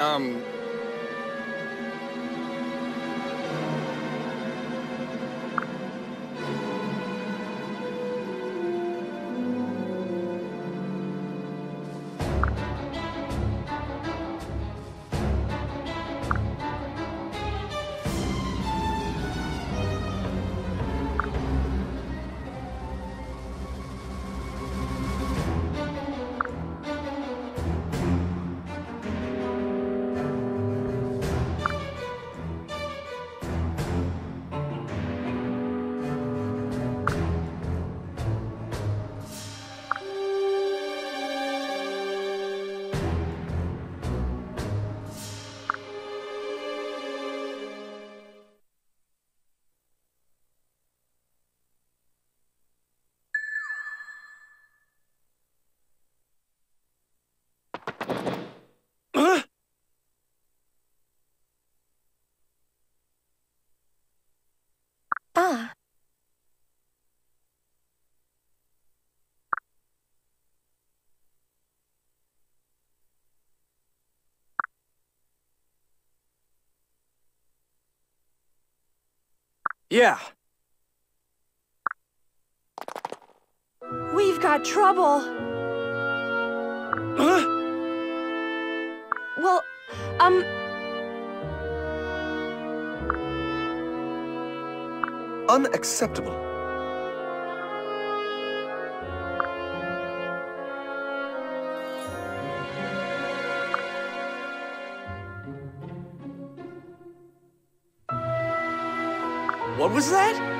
Um. Yeah. We've got trouble. Huh? Well, um, Unacceptable. What was that?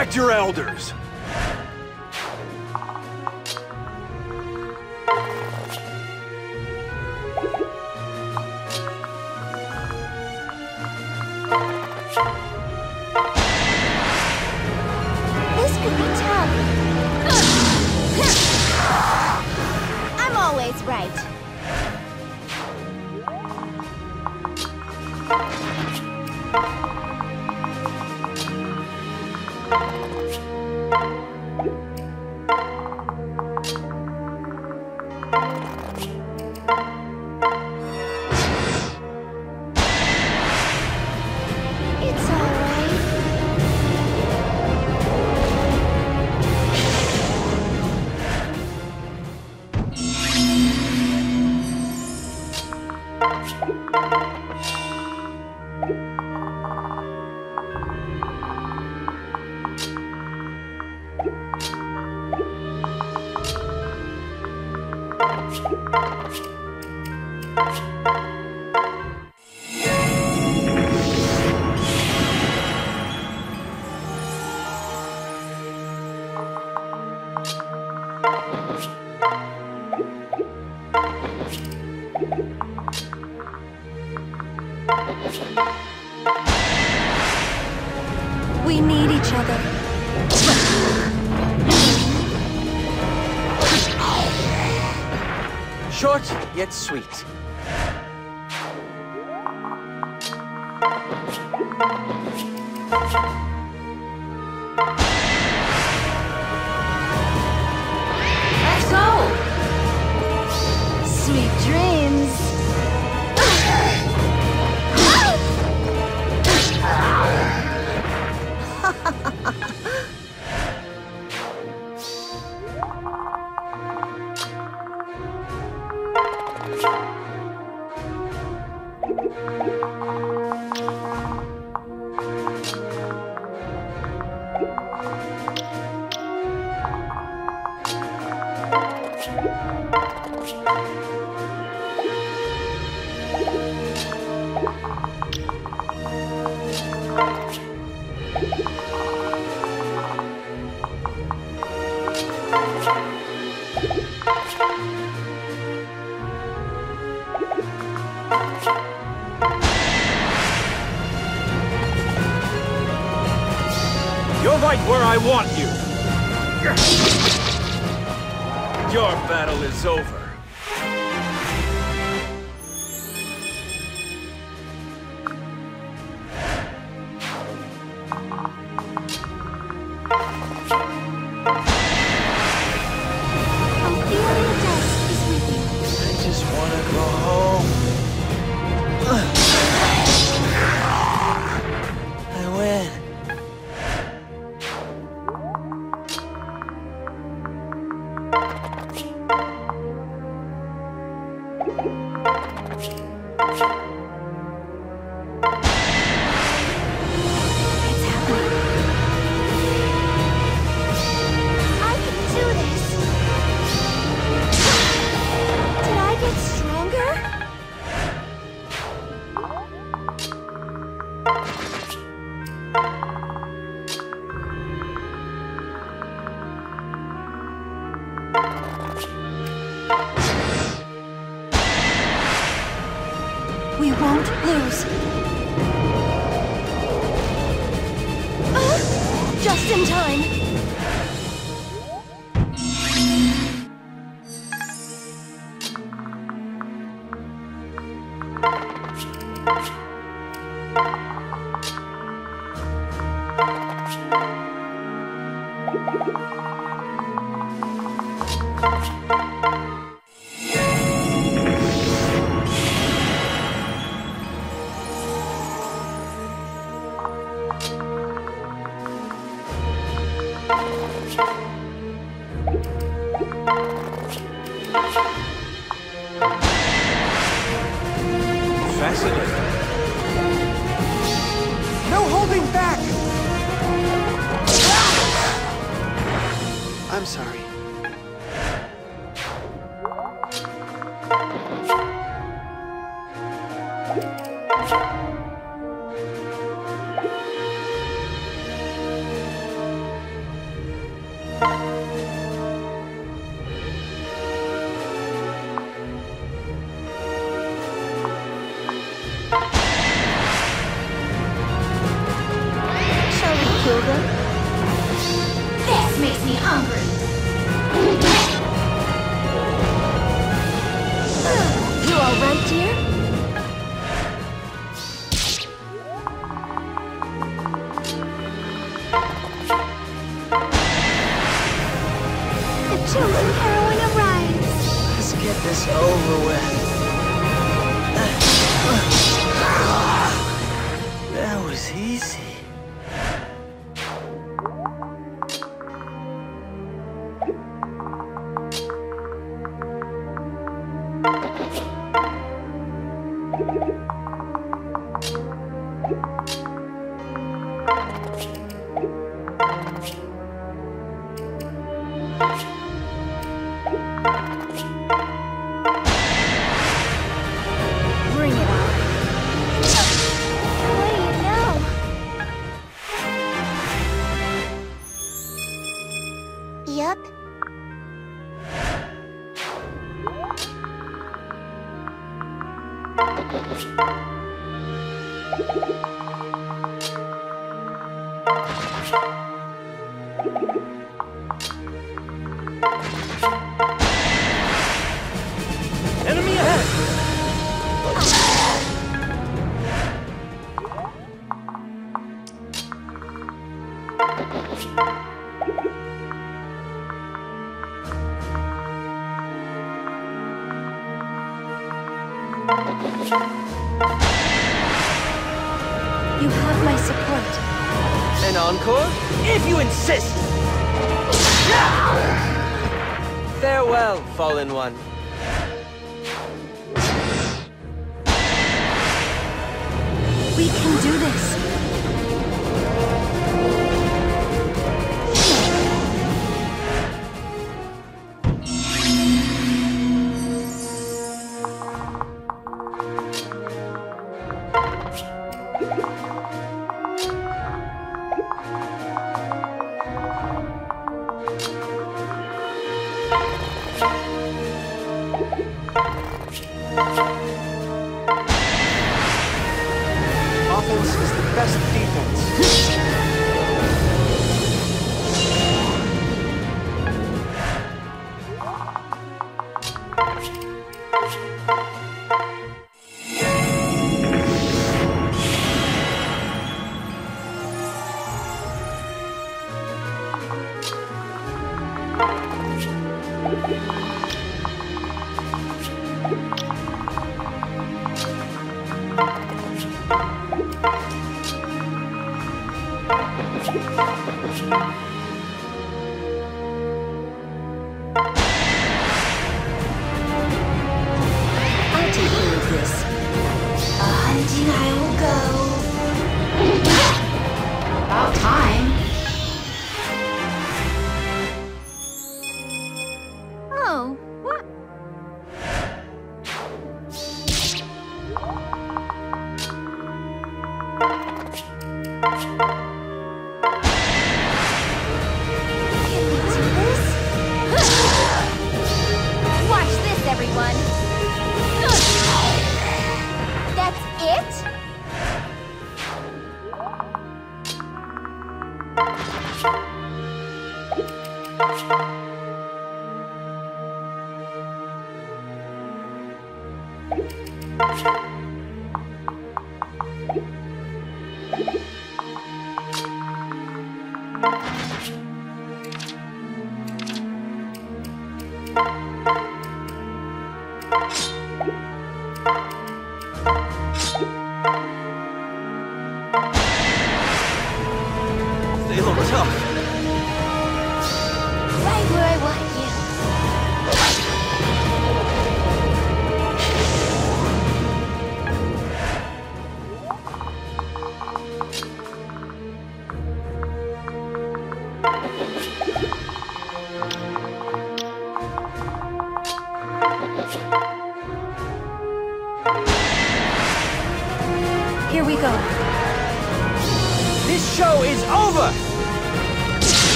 Respect your elders. you. I just wanna go thank you This makes me hungry! you Offense is the best defense.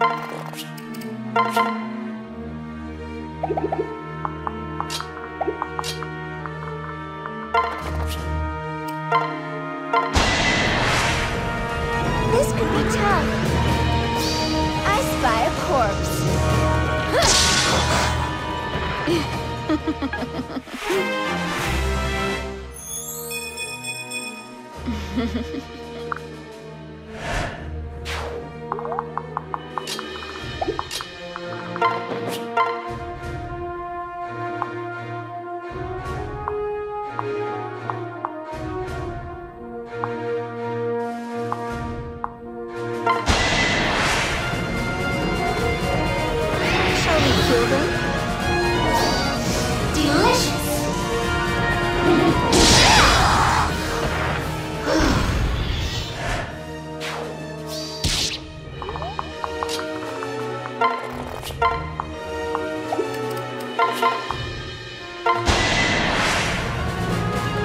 This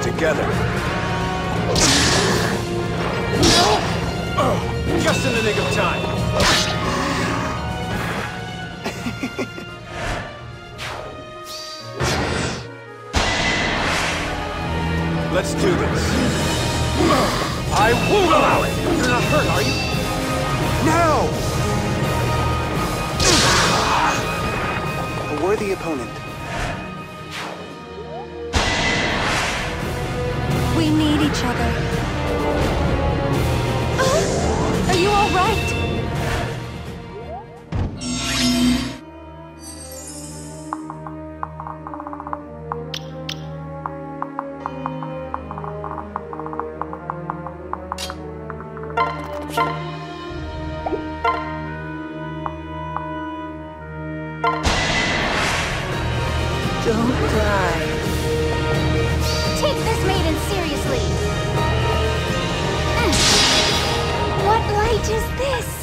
Together. Just in the nick of time. Let's do this. I won't allow it! You're not hurt, are you? No! A worthy opponent. Each other. Uh, are you all right? What is this?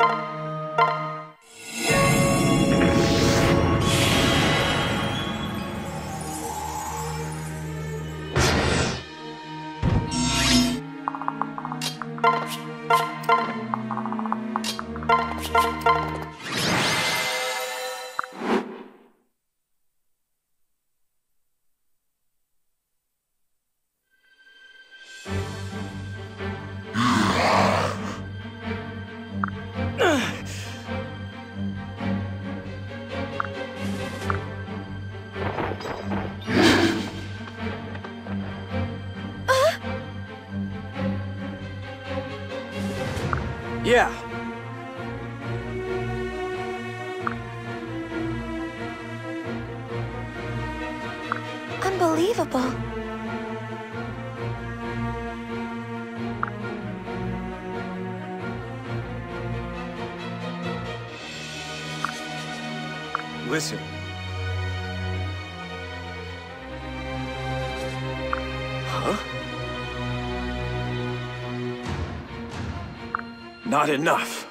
Yeah. Huh? Not enough.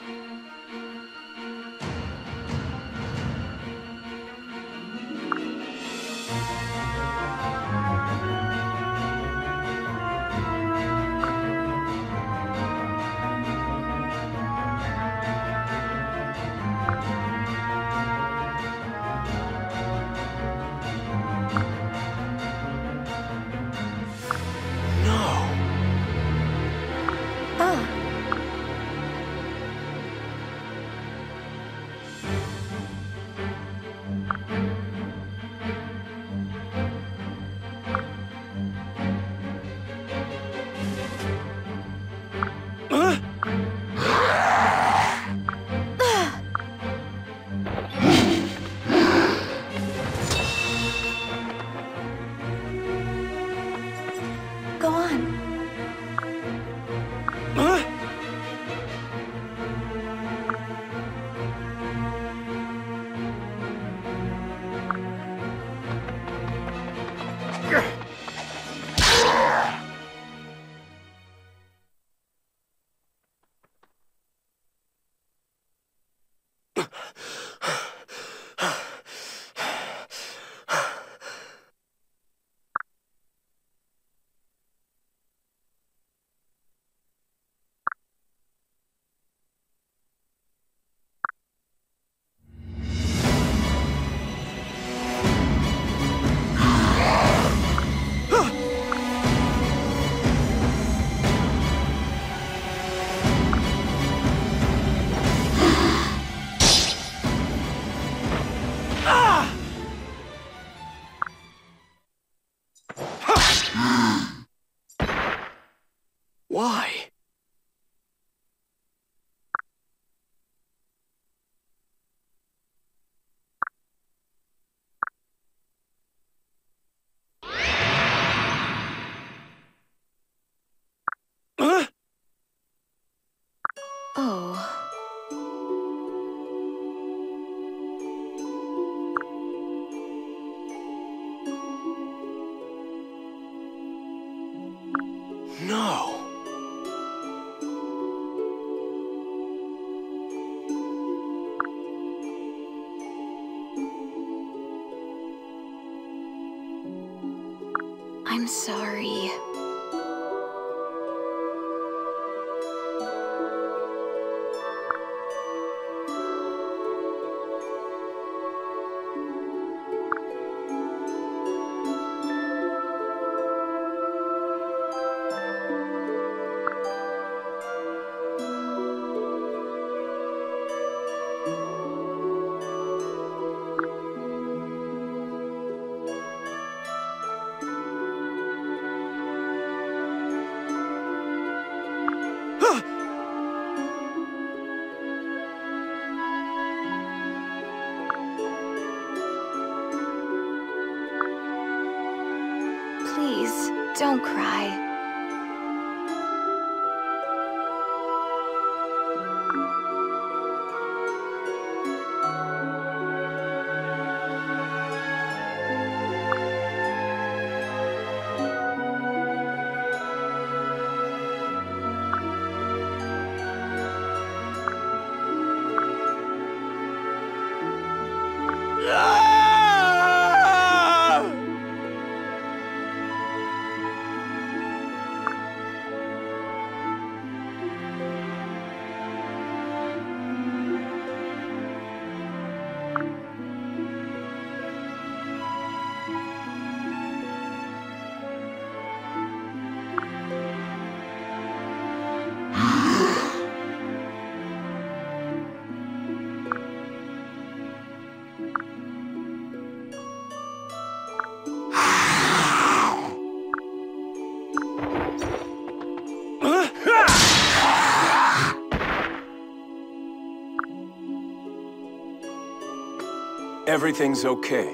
Everything's okay.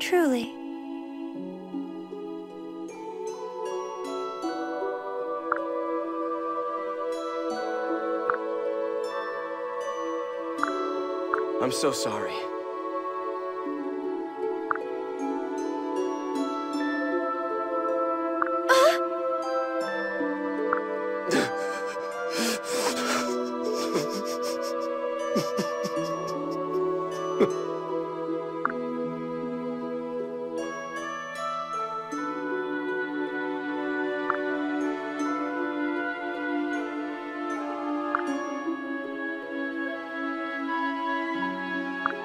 Truly. I'm so sorry.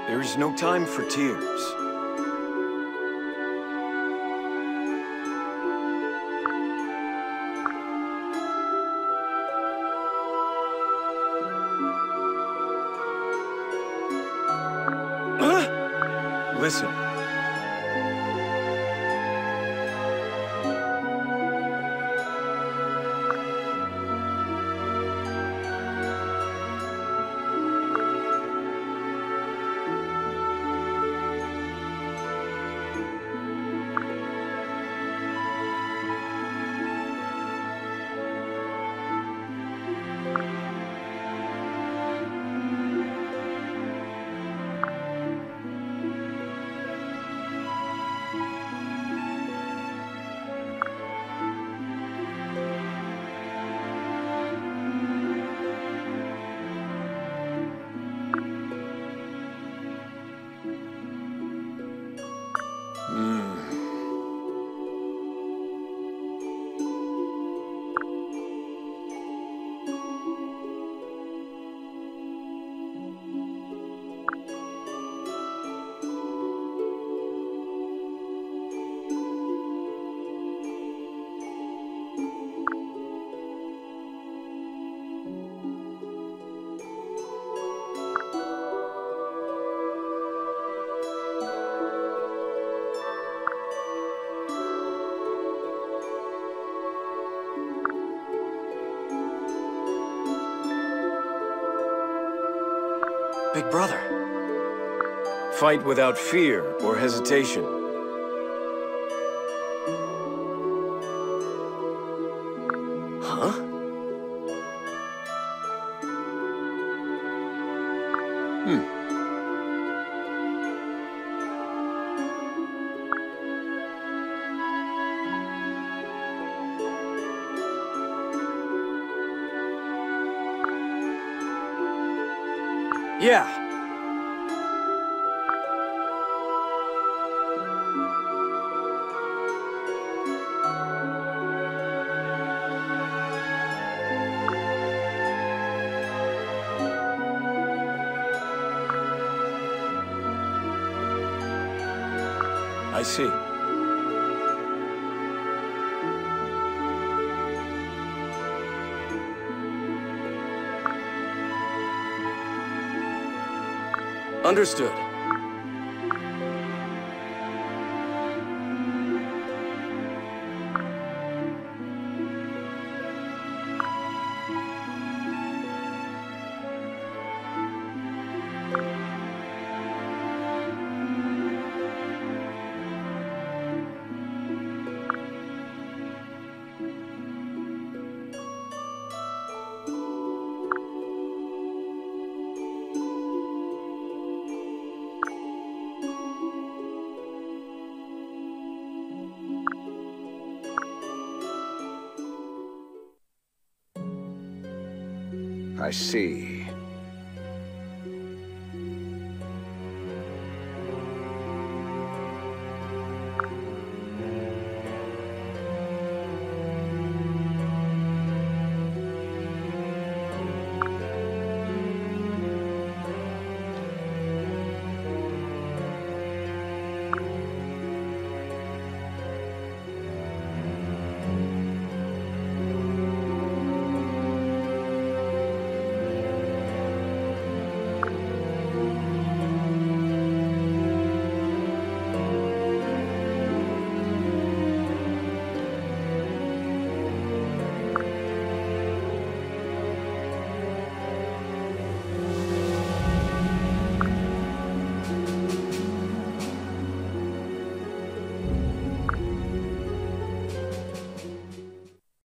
There is no time for tears. Brother. Fight without fear or hesitation. Huh? Hmm. Yeah. See. Understood. I see.